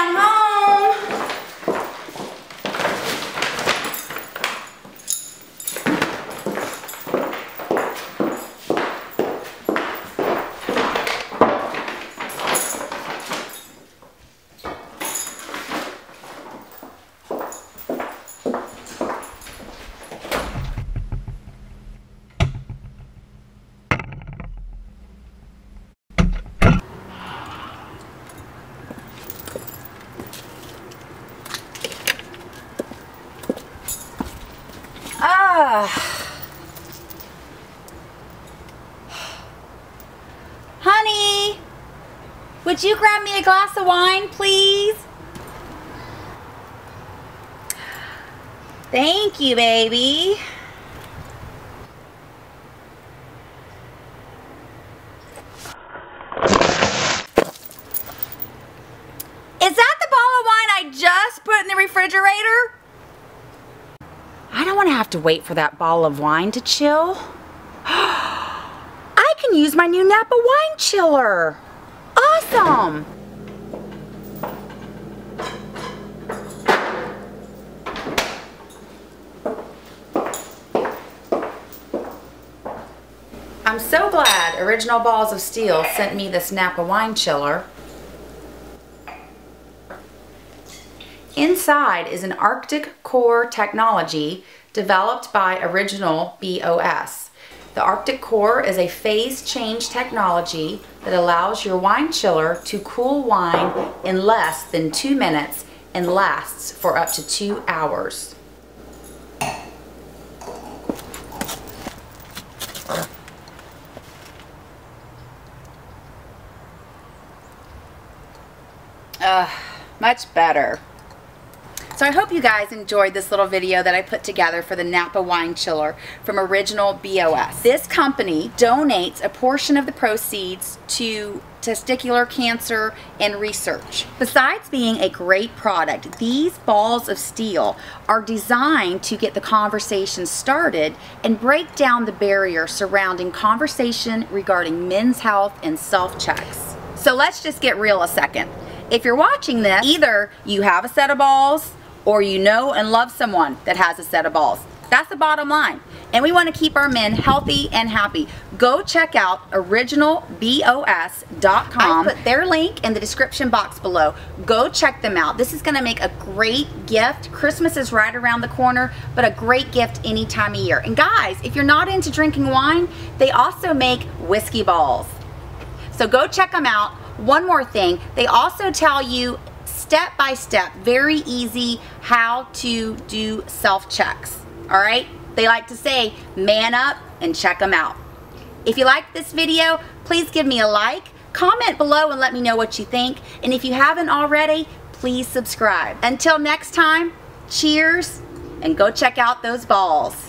I'm Honey, would you grab me a glass of wine, please? Thank you, baby. Is that the bottle of wine I just put in the refrigerator? I don't want to have to wait for that bottle of wine to chill. I can use my new Napa wine chiller. Awesome. I'm so glad Original Balls of Steel sent me this Napa wine chiller. Inside is an Arctic Core technology developed by Original BOS. The Arctic Core is a phase change technology that allows your wine chiller to cool wine in less than two minutes and lasts for up to two hours. Uh, much better. So I hope you guys enjoyed this little video that I put together for the Napa Wine Chiller from Original BOS. This company donates a portion of the proceeds to testicular cancer and research. Besides being a great product, these balls of steel are designed to get the conversation started and break down the barrier surrounding conversation regarding men's health and self-checks. So let's just get real a second. If you're watching this, either you have a set of balls or you know and love someone that has a set of balls. That's the bottom line. And we want to keep our men healthy and happy. Go check out originalbos.com. I put their link in the description box below. Go check them out. This is going to make a great gift. Christmas is right around the corner, but a great gift any time of year. And guys, if you're not into drinking wine, they also make whiskey balls. So go check them out. One more thing, they also tell you step by step, very easy how to do self checks. All right? They like to say, man up and check them out. If you like this video, please give me a like, comment below and let me know what you think. And if you haven't already, please subscribe. Until next time, cheers and go check out those balls.